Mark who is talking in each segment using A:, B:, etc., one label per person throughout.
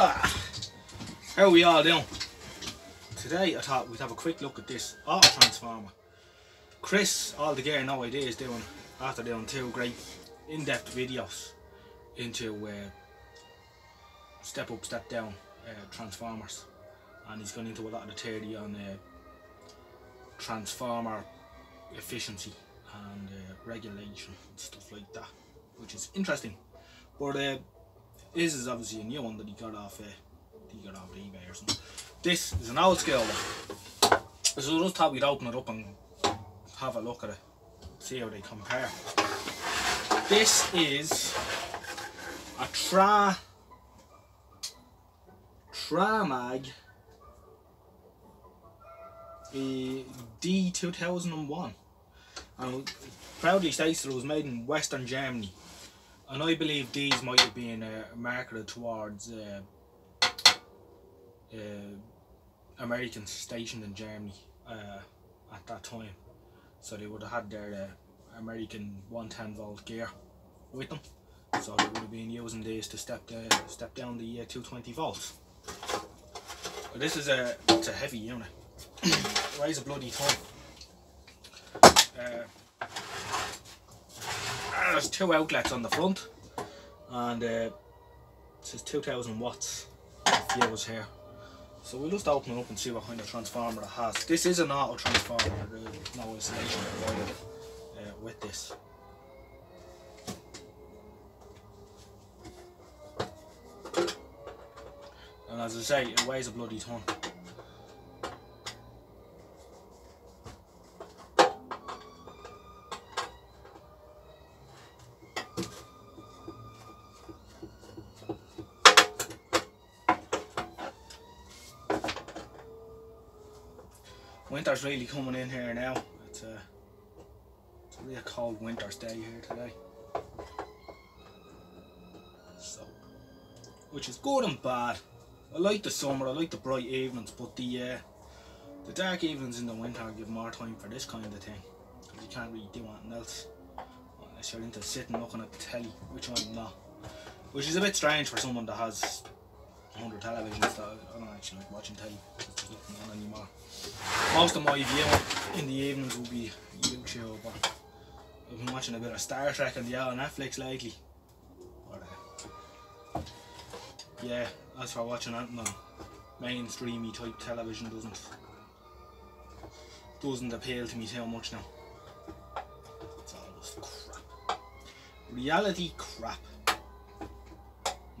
A: How we all doing? Today I thought we'd have a quick look at this auto transformer. Chris, all the gear no idea is doing after doing two great in-depth videos into uh, step up, step down uh, transformers, and he's gone into a lot of the theory on uh, transformer efficiency and uh, regulation and stuff like that, which is interesting. But uh, this is obviously a new one that he got off. Uh, he got off eBay or something. This is an old scale one. So I just thought we'd open it up and have a look at it, see how they compare. This is a Tra Tramag a D2001 and proudly states that it was made in Western Germany and I believe these might have been uh, marketed towards uh, uh, Americans stationed in Germany uh, at that time. So they would have had their uh, American 110 volt gear with them. So they would have been using these to step the, step down the uh, 220 volts. But this is a it's a heavy unit. Weighs a bloody ton there's two outlets on the front and uh, says 2000 watts fuse here so we'll just open it up and see what kind of transformer it has. This is an auto transformer, there's no installation provided uh, with this. And as I say, it weighs a bloody ton. Winter's really coming in here now. It's a, it's a real cold winter's day here today. So, which is good and bad. I like the summer, I like the bright evenings, but the uh, the dark evenings in the winter give more time for this kind of thing. Because you can't really do anything else unless you're into sitting looking at the telly, which I'm not. Which is a bit strange for someone that has 100 televisions that I don't actually like watching telly. There's nothing on anymore. Most of my viewing in the evenings will be YouTube but I've been watching a bit of Star Trek on the old Netflix lately. But, uh, yeah, as for watching anything on mainstreamy type television doesn't doesn't appeal to me too much now. It's all just crap. Reality crap.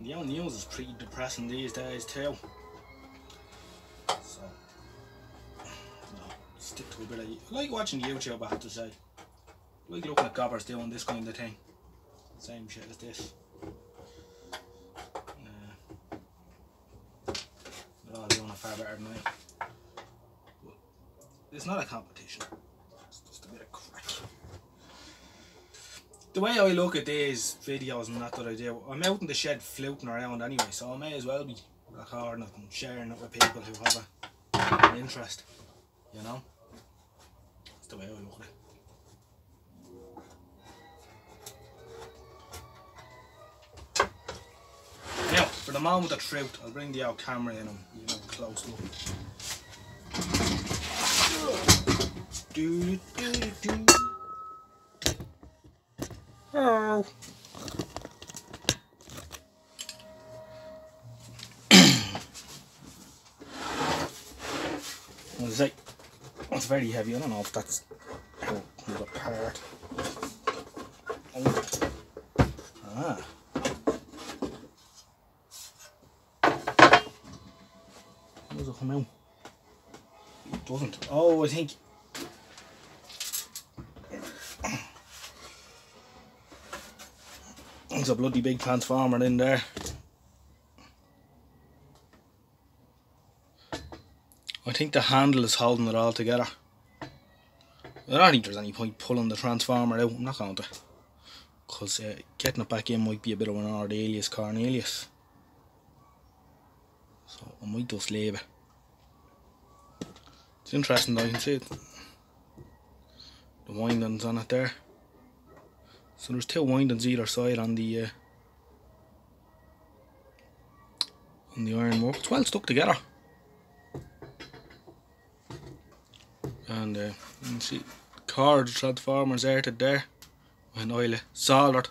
A: The news is pretty depressing these days too. So no, stick to a bit of I like watching YouTube I have to say. I like looking at gobbers doing this kind of thing. Same shit as this. Uh, they're all doing it far better than I. It's not a competition. It's just a bit of crack. The way I look at these videos and that that I do, I'm out in the shed floating around anyway, so I may as well be recording it and sharing it with people who have a, an interest, you know? That's the way I look at it. Now, for the moment of truth, I'll bring the old camera in and you know close look. Do, do, do. Oh. As I it's very heavy. I don't know if that's how apart. Oh. Ah. Does it come out? It doesn't. Oh, I think. There's a bloody big transformer in there. I think the handle is holding it all together. I don't think there's any point pulling the transformer out. I'm not going to. Because uh, getting it back in might be a bit of an Ardelius Cornelius. So I might just leave it. It's interesting though, you can see it. The windings on it there. So there's two windings either side on the uh, on the ironwork. It's well stuck together. And uh, you can see cord transformers airted there and oil soldered.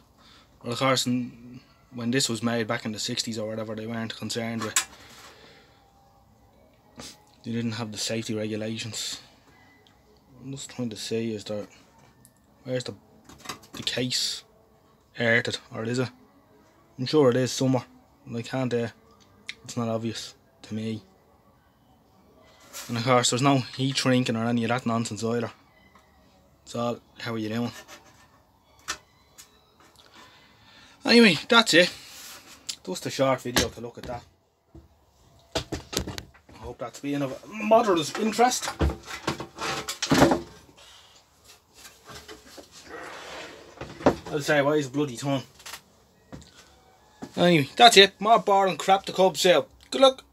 A: Well, of course, when this was made back in the 60s or whatever, they weren't concerned with. They didn't have the safety regulations. I'm just trying to see is there where's the the case airted or is it? I'm sure it is somewhere. I can't uh, it's not obvious to me. And of course there's no heat shrinking or any of that nonsense either. It's all how are you doing? Anyway, that's it. Just a short video to look at that. I hope that's been of moderate interest. I'll say why is bloody tongue. Anyway, that's it. More boring crap to Cubs sale. Good luck.